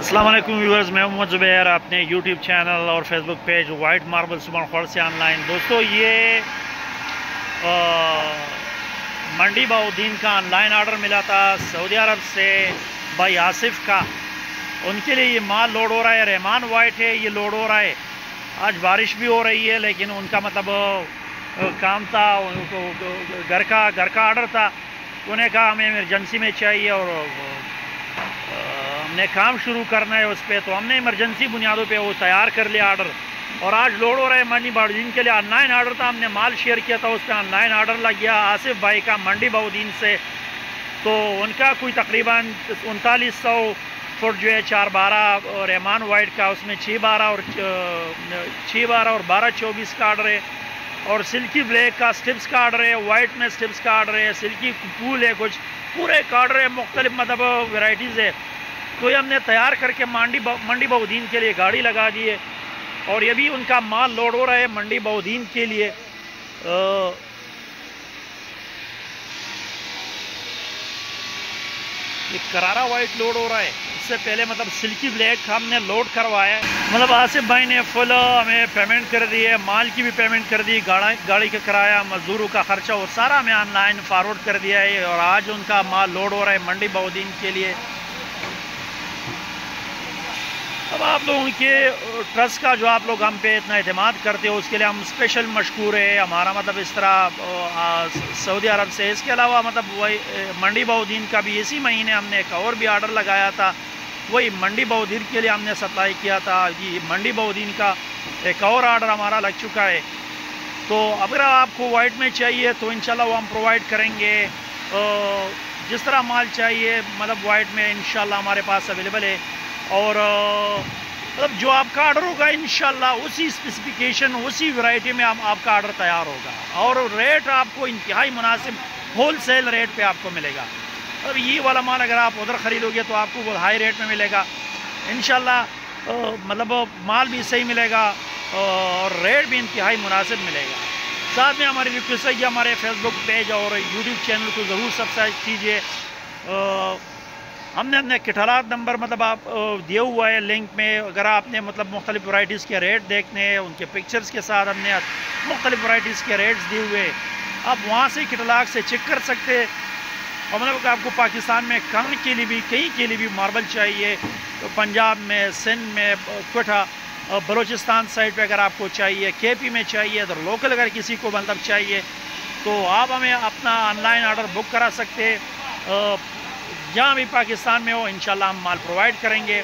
वालेकुम व्यूअर्स मैं मोहम्मद ज़ुबैर अपने यूट्यूब चैनल और फेसबुक पेज वाइट मार्बल सुबह खौर से ऑनलाइन दोस्तों ये आ, मंडी बाउद्दीन का ऑनलाइन ऑर्डर मिला था सऊदी अरब से भाई आसिफ का। उनके लिए ये माल लोड हो रहा है रहमान वाइट है ये लोड हो रहा है। आज बारिश भी हो रही है लेकिन उनका मतलब काम था उनको घर का घर का ऑर्डर था। उन्हें कहा हमें इमरजेंसी में चाहिए और हमने काम शुरू करना है उस पर तो हमने इमरजेंसी बुनियादों पे वो तैयार कर लिया आर्डर और आज लोड हो रहा है मंडी बाउद्दीन के लिए। ऑनलाइन ऑर्डर था, हमने माल शेयर किया था, उस पर ऑनलाइन ऑर्डर लग गया। आसिफ भाई का, मंडी बाउद्दीन से। तो उनका कोई तकरीबन उनतालीस सौ फुट जो है, चार बारह, और रहमान वाइट का, उसमें छः बारह और छः बारह और बारह चौबीस का ऑर्डर है। और सिल्की ब्लैक का स्टिप्स का ऑर्डर है वाइट में स्टिप्स का ऑर्डर है, सिल्की पूल है कुछ। पूरे का ऑर्डर है, मुख्तलिफ़ मतलब वेराइटीज़ है। तो ये हमने तैयार करके मंडी मंडी बहुद्दीन के लिए गाड़ी लगा दी है। और ये भी उनका माल लोड हो रहा है मंडी बहुद्दीन के लिए। ये करारा वाइट लोड हो रहा है। इससे पहले मतलब सिल्की ब्लैक हमने लोड करवाया है। मतलब आसिफ भाई ने फुल हमें पेमेंट कर दी है, माल की भी पेमेंट कर दी, गाड़ा, गाड़ी का किराया, मजदूरों का खर्चा और सारा हमें ऑनलाइन फॉरवर्ड कर दिया है। और आज उनका माल लोड हो रहा है मंडी बहुद्दीन के लिए। अब आप लोगों के ट्रस्ट का जो आप लोग हम पे इतना अहतमाद करते हो, उसके लिए हम स्पेशल मशहूर है। हमारा मतलब इस तरह सऊदी अरब से। इसके अलावा मतलब वही मंडी बहुद्दीन का भी इसी महीने हमने एक और भी आर्डर लगाया था। वही मंडी बहुद्दीन के लिए हमने सप्लाई किया था। जी, मंडी बहुद्दीन का एक और आर्डर हमारा लग चुका है। तो अगर आपको वाइट में चाहिए तो इन वो हम प्रोवाइड करेंगे। जिस तरह माल चाहिए मतलब वाइट में इन हमारे पास अवेलेबल है। और मतलब जो आपका ऑर्डर होगा इन उसी स्पेसिफिकेशन उसी वैरायटी में हम आपका ऑर्डर तैयार होगा। और रेट आपको इंतहाई मुनासिब होल सेल रेट पर आपको मिलेगा। अब ये वाला माल अगर आप उधर ख़रीदोगे तो आपको बहुत हाई रेट में मिलेगा। इन मतलब माल भी सही मिलेगा और रेट भी इंतहाई मुनासिब मिलेगा। साथ में हमारी रिक्वेस्ट है कि हमारे फेसबुक पेज और यूट्यूब चैनल को ज़रूर सब्सक्राइब कीजिए। हमने अपने किठलात नंबर मतलब आप दिए हुआ है लिंक में, अगर आपने मतलब मुख्तलिफ़ वराइटीज़ के रेट देखने हैं, उनके पिक्चर्स के साथ हमने मुख्तलिफ़ वराइटीज़ के रेट्स दिए हुए आप वहाँ से किटलाक से चेक कर सकते हैं। और मतलब आपको पाकिस्तान में कहीं के लिए भी कहीं के लिए भी मार्बल चाहिए तो पंजाब में, सिंध में कोठा बलूचिस्तान साइड पे अगर आपको चाहिए के पी में चाहिए तो लोकल अगर किसी को मतलब चाहिए तो आप हमें अपना ऑनलाइन ऑर्डर बुक करा सकते जहाँ भी पाकिस्तान में हो इन हम माल प्रोवाइड करेंगे।